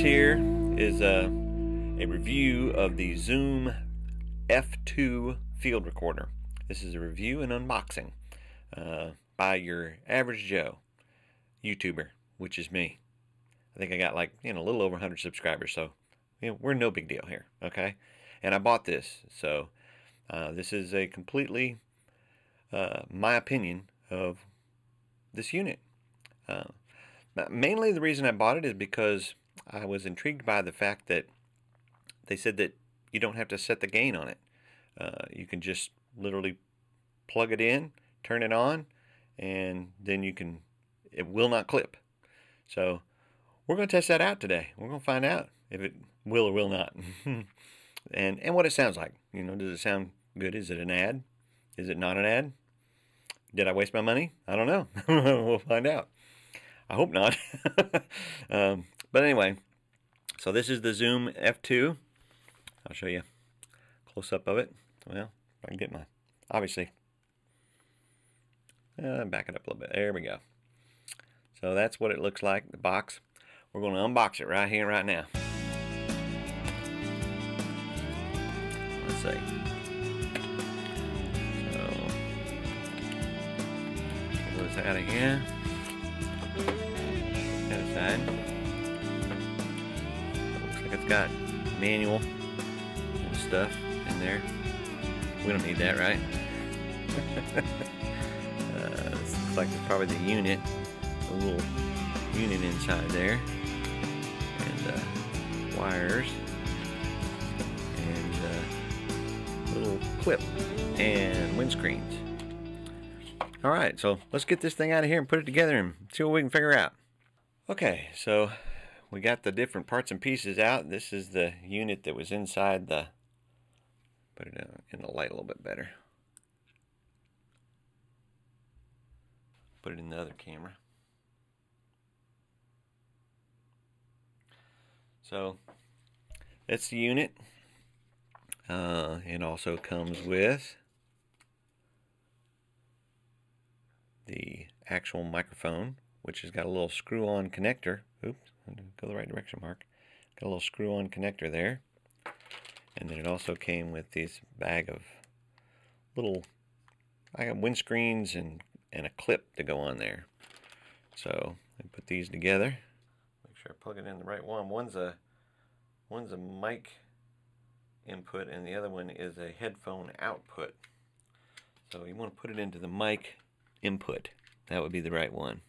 here is a, a review of the Zoom F2 field recorder. This is a review and unboxing uh, by your average Joe YouTuber, which is me. I think I got like, you know, a little over 100 subscribers, so you know, we're no big deal here, okay? And I bought this, so uh, this is a completely uh, my opinion of this unit. Uh, mainly the reason I bought it is because I was intrigued by the fact that they said that you don't have to set the gain on it. Uh, you can just literally plug it in, turn it on, and then you can, it will not clip. So we're going to test that out today. We're going to find out if it will or will not. and, and what it sounds like. You know, does it sound good? Is it an ad? Is it not an ad? Did I waste my money? I don't know. we'll find out. I hope not. um, but anyway, so this is the Zoom F2. I'll show you a close up of it. Well, I can get my, obviously, uh, back it up a little bit. There we go. So that's what it looks like, the box. We're going to unbox it right here, right now. Let's see. So, pull this out of here. Aside it's got manual and stuff in there. We don't need that, right? uh, looks like it's probably the unit, a little unit inside there, and uh, wires, and uh, little clip, and windscreens. All right, so let's get this thing out of here and put it together and see what we can figure out. Okay, so we got the different parts and pieces out. This is the unit that was inside the, put it in the light a little bit better. Put it in the other camera. So that's the unit. Uh, it also comes with the actual microphone, which has got a little screw-on connector. Oops, go the right direction, Mark. Got a little screw-on connector there. And then it also came with this bag of little, I got windscreens and, and a clip to go on there. So I put these together. Make sure I plug it in the right one. One's a one's a mic input and the other one is a headphone output. So you want to put it into the mic input. That would be the right one.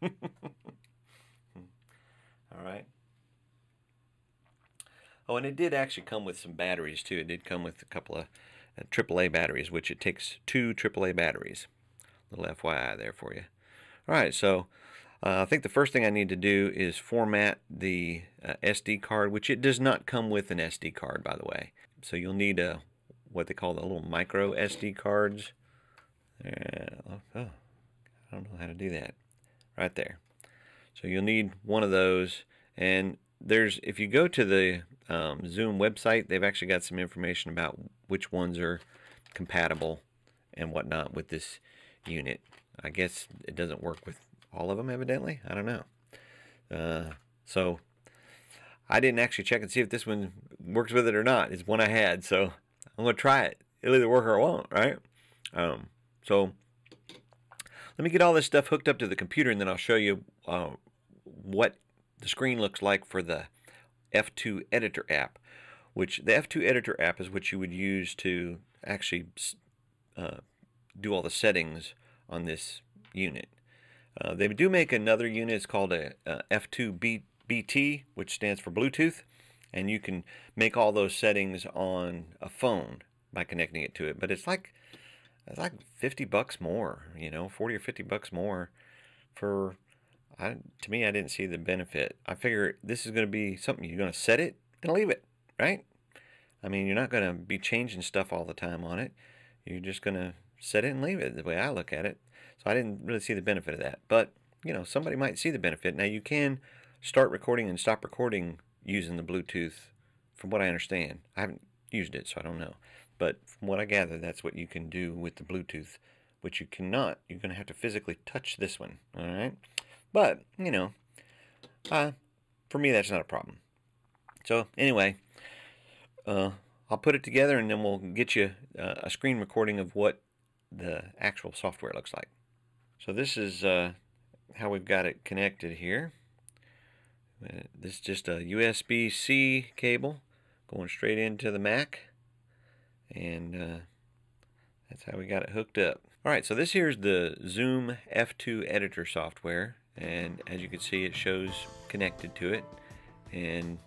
All right. Oh, and it did actually come with some batteries too. It did come with a couple of uh, AAA batteries, which it takes two AAA batteries. Little FYI there for you. All right, so uh, I think the first thing I need to do is format the uh, SD card, which it does not come with an SD card, by the way. So you'll need a what they call the little micro SD cards. Uh, oh, I don't know how to do that. Right there. So you'll need one of those. And there's, if you go to the um, Zoom website, they've actually got some information about which ones are compatible and whatnot with this unit. I guess it doesn't work with all of them, evidently. I don't know. Uh, so I didn't actually check and see if this one works with it or not. It's one I had, so I'm going to try it. It'll either work or it won't, right? Um, so let me get all this stuff hooked up to the computer and then I'll show you uh, what the screen looks like for the F2 editor app which the F2 editor app is what you would use to actually uh, do all the settings on this unit. Uh, they do make another unit, it's called a, a F2 BT, which stands for Bluetooth, and you can make all those settings on a phone by connecting it to it. But it's like it's like 50 bucks more, you know, 40 or 50 bucks more for I, to me, I didn't see the benefit. I figure this is going to be something you're going to set it and leave it, right? I mean, you're not going to be changing stuff all the time on it. You're just going to set it and leave it the way I look at it. So I didn't really see the benefit of that. But, you know, somebody might see the benefit. Now, you can start recording and stop recording using the Bluetooth, from what I understand. I haven't used it, so I don't know. But from what I gather, that's what you can do with the Bluetooth, which you cannot. You're going to have to physically touch this one, all right? But, you know, uh, for me, that's not a problem. So anyway, uh, I'll put it together and then we'll get you uh, a screen recording of what the actual software looks like. So this is uh, how we've got it connected here. Uh, this is just a USB-C cable going straight into the Mac and uh, that's how we got it hooked up. Alright, so this here is the Zoom F2 editor software and as you can see it shows connected to it and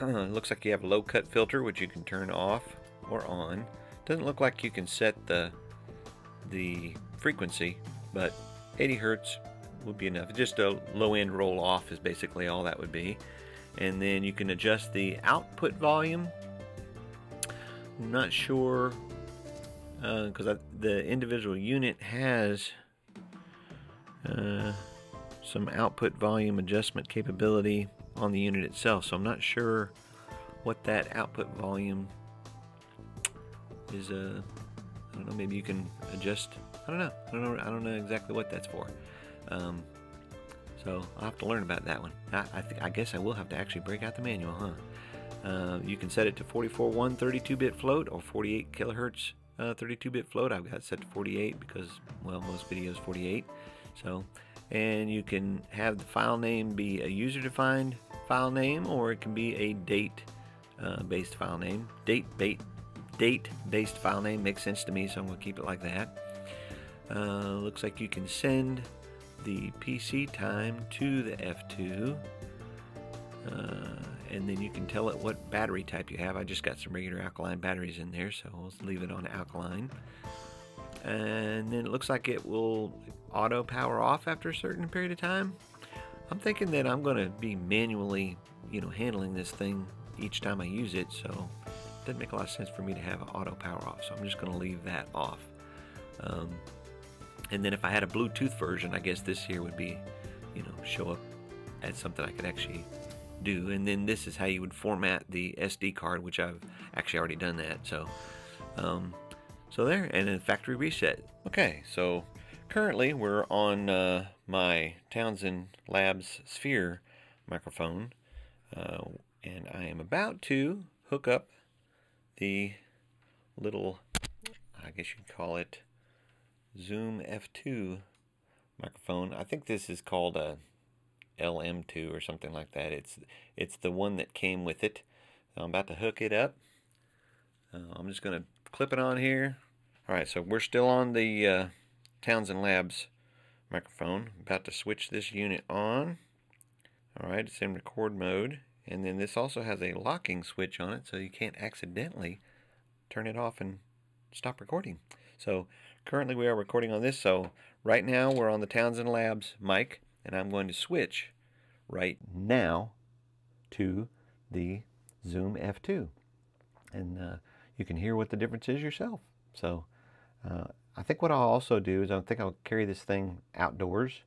uh, it looks like you have a low cut filter which you can turn off or on. Doesn't look like you can set the the frequency, but 80 hertz would be enough. Just a low end roll off is basically all that would be. And then you can adjust the output volume. I'm not sure because uh, the individual unit has uh, some output volume adjustment capability on the unit itself. So I'm not sure what that output volume is uh, I don't know maybe you can adjust. I don't know. I don't know I don't know exactly what that's for. Um, so I'll have to learn about that one. I, I, I, guess I will have to actually break out the manual huh? Uh, you can set it to 44.1 32-bit float or 48 kilohertz 32-bit uh, float. I've got set to 48 because well most videos 48 so and you can have the file name be a user-defined file name or it can be a date uh, based file name. Date bait date based file name makes sense to me so I'm going to keep it like that. Uh, looks like you can send the PC time to the F2 uh, and then you can tell it what battery type you have. I just got some regular alkaline batteries in there so we'll leave it on alkaline and then it looks like it will auto power off after a certain period of time. I'm thinking that I'm going to be manually, you know, handling this thing each time I use it, so it doesn't make a lot of sense for me to have auto power off, so I'm just going to leave that off. Um, and then if I had a Bluetooth version, I guess this here would be, you know, show up as something I could actually do. And then this is how you would format the SD card, which I've actually already done that. So, um, so there, and then factory reset. Okay, so currently we're on uh, my Townsend Labs Sphere microphone, uh, and I am about to hook up the little, I guess you'd call it, Zoom F2 microphone. I think this is called a LM2 or something like that. It's it's the one that came with it. I'm about to hook it up. Uh, I'm just going to clip it on here. Alright, so we're still on the uh, Townsend Labs microphone. about to switch this unit on. Alright, it's in record mode. And then this also has a locking switch on it so you can't accidentally turn it off and stop recording. So currently we are recording on this. So right now we're on the Townsend Labs mic and I'm going to switch right now to the Zoom F2. And uh, you can hear what the difference is yourself. So uh, I think what I'll also do is I think I'll carry this thing outdoors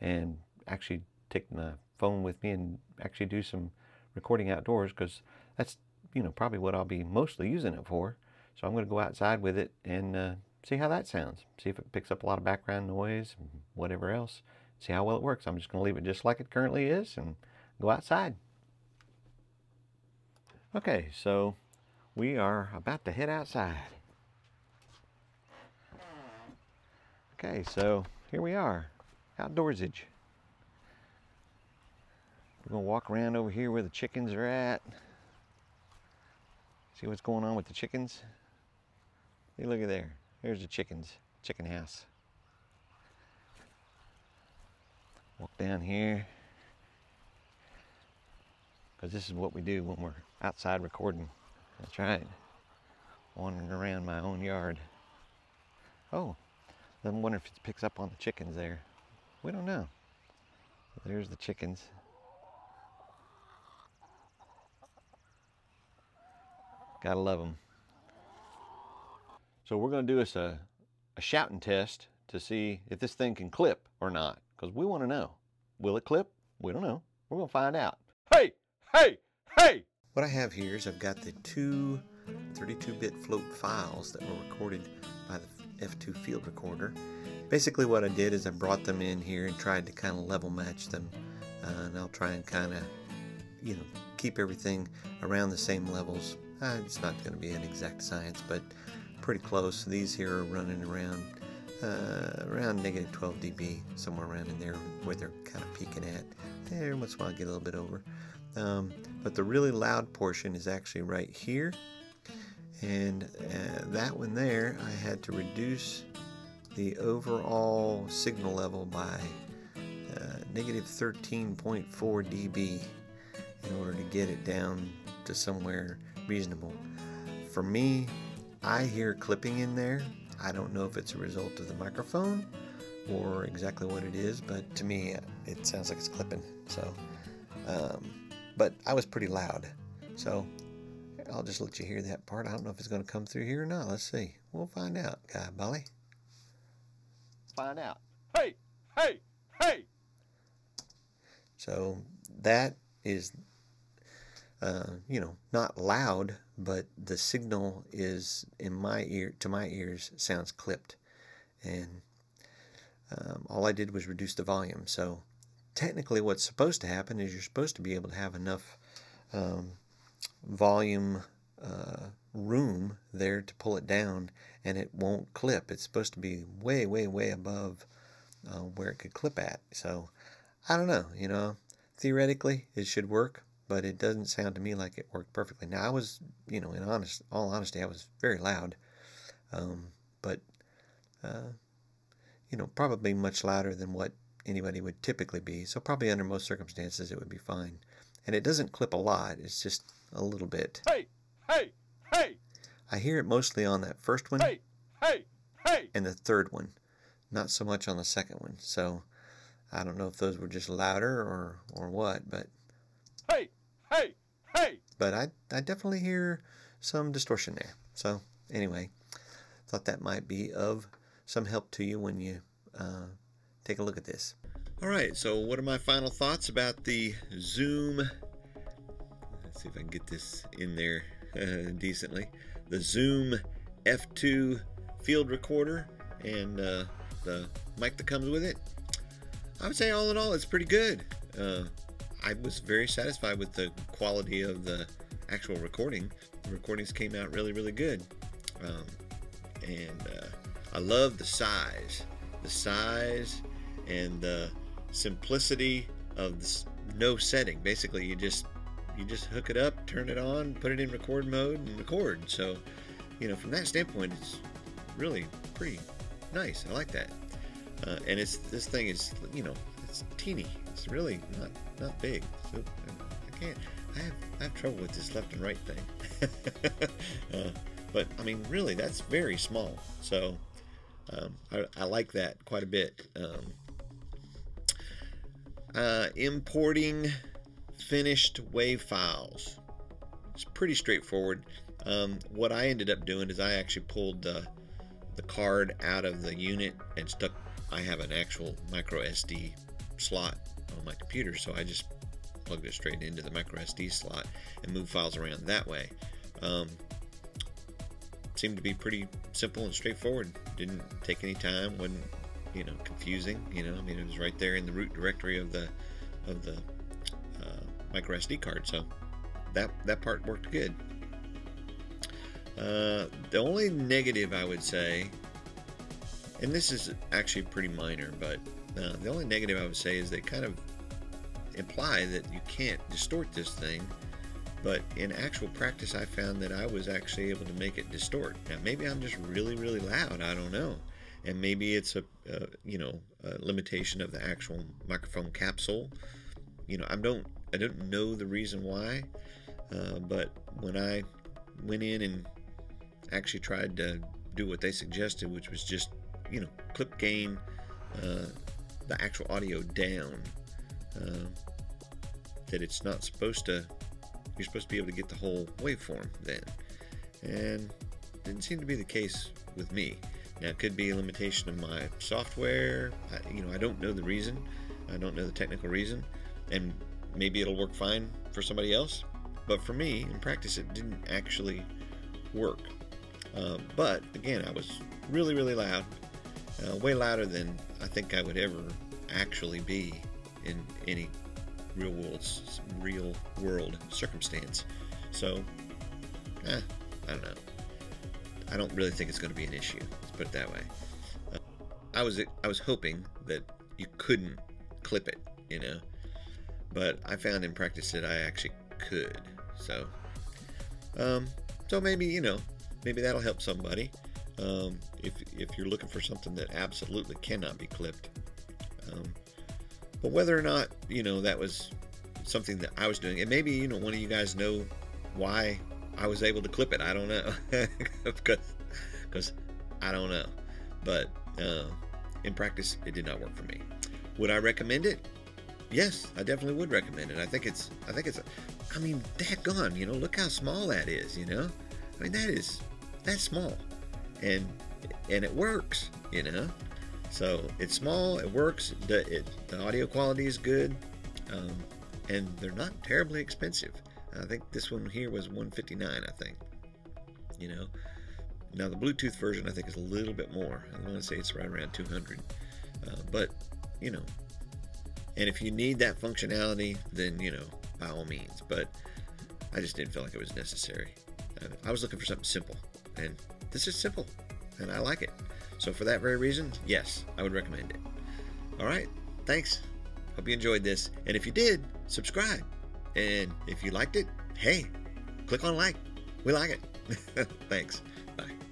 and actually take my phone with me and actually do some recording outdoors because that's you know probably what I'll be mostly using it for. So I'm going to go outside with it and uh, see how that sounds. See if it picks up a lot of background noise and whatever else. See how well it works. I'm just going to leave it just like it currently is and go outside. Okay, so we are about to head outside. Okay, so here we are, outdoorsage. We're gonna walk around over here where the chickens are at. See what's going on with the chickens? Hey, look at there. There's the chickens, chicken house. Walk down here. Because this is what we do when we're outside recording. That's right. Wandering around my own yard. Oh, I am wondering if it picks up on the chickens there. We don't know. There's the chickens. Gotta love them. So we're to do us a, a shouting test to see if this thing can clip or not. Because we want to know. Will it clip? We don't know. We're to find out. Hey! Hey! Hey! What I have here is I've got the two 32-bit float files that were recorded by the F2 field recorder. Basically what I did is I brought them in here and tried to kind of level match them uh, and I'll try and kind of you know keep everything around the same levels. Uh, it's not going to be an exact science, but pretty close. These here are running around uh, around negative 12 dB, somewhere around in there where they're kind of peaking at. Every once in a while, I get a little bit over. Um, but the really loud portion is actually right here. And uh, that one there, I had to reduce the overall signal level by uh, negative 13.4 dB in order to get it down to somewhere reasonable. For me, I hear clipping in there. I don't know if it's a result of the microphone or exactly what it is, but to me, it sounds like it's clipping. So, um, but I was pretty loud. So I'll just let you hear that part. I don't know if it's going to come through here or not. Let's see. We'll find out, Guy Bolly. Find out. Hey, hey, hey. So that is, uh, you know, not loud, but the signal is in my ear to my ears sounds clipped, and um, all I did was reduce the volume. So technically, what's supposed to happen is you're supposed to be able to have enough um, volume uh, room there to pull it down and it won't clip. It's supposed to be way, way, way above uh, where it could clip at. So I don't know, you know, theoretically it should work, but it doesn't sound to me like it worked perfectly. Now I was, you know, in honest, all honesty, I was very loud, um, but uh, you know, probably much louder than what anybody would typically be. So probably under most circumstances it would be fine. And it doesn't clip a lot. It's just a little bit. Hey, hey, hey. I hear it mostly on that first one hey, hey, hey. and the third one, not so much on the second one. So I don't know if those were just louder or or what, but hey, hey, hey. But I I definitely hear some distortion there. So anyway, thought that might be of some help to you when you uh, take a look at this. All right, so what are my final thoughts about the Zoom Let's see if I can get this in there uh, decently. The Zoom F2 field recorder and uh, the mic that comes with it. I would say all in all, it's pretty good. Uh, I was very satisfied with the quality of the actual recording. The recordings came out really, really good. Um, and uh, I love the size. The size and the simplicity of this no setting. Basically, you just you just hook it up, turn it on, put it in record mode, and record. So, you know, from that standpoint, it's really pretty nice. I like that. Uh, and it's this thing is, you know, it's teeny. It's really not not big. So I can't. I have I have trouble with this left and right thing. uh, but I mean, really, that's very small. So um, I, I, like that quite a bit. Um, uh, importing finished WAV files. It's pretty straightforward. Um, what I ended up doing is I actually pulled the, the card out of the unit and stuck. I have an actual micro SD slot on my computer, so I just plugged it straight into the micro SD slot and moved files around that way. Um, seemed to be pretty simple and straightforward. Didn't take any time. wasn't you know confusing. You know, I mean, it was right there in the root directory of the of the micro SD card. So that that part worked good. Uh, the only negative I would say, and this is actually pretty minor, but uh, the only negative I would say is they kind of imply that you can't distort this thing. But in actual practice, I found that I was actually able to make it distort. Now, maybe I'm just really, really loud. I don't know. And maybe it's a, you know, a limitation of the actual microphone capsule. You know, I don't I don't know the reason why, uh, but when I went in and actually tried to do what they suggested, which was just, you know, clip gain uh, the actual audio down, uh, that it's not supposed to, you're supposed to be able to get the whole waveform then. And didn't seem to be the case with me. Now, it could be a limitation of my software. I, you know, I don't know the reason. I don't know the technical reason. And maybe it'll work fine for somebody else. But for me, in practice, it didn't actually work. Uh, but again, I was really, really loud, uh, way louder than I think I would ever actually be in any real world real world circumstance. So, eh, I don't know. I don't really think it's going to be an issue. Put it that way. Uh, I was I was hoping that you couldn't clip it, you know, but I found in practice that I actually could. So, um, so maybe you know, maybe that'll help somebody. Um, if if you're looking for something that absolutely cannot be clipped. Um, but whether or not you know that was something that I was doing, and maybe you know one of you guys know why I was able to clip it. I don't know because because I don't know. But uh, in practice, it did not work for me. Would I recommend it? Yes, I definitely would recommend it. I think it's I think it's a, I mean, that gone. You know, look how small that is. You know, I mean that is that's small, and and it works. You know, so it's small. It works. The it, the audio quality is good, um, and they're not terribly expensive. I think this one here was 159 I think you know now the Bluetooth version I think is a little bit more. I want to say it's right around 200 uh, but you know and if you need that functionality then you know by all means. But I just didn't feel like it was necessary. I was looking for something simple and this is simple and I like it. So for that very reason yes I would recommend it. All right thanks. Hope you enjoyed this. And if you did subscribe. And if you liked it, hey, click on like. We like it. Thanks. Bye.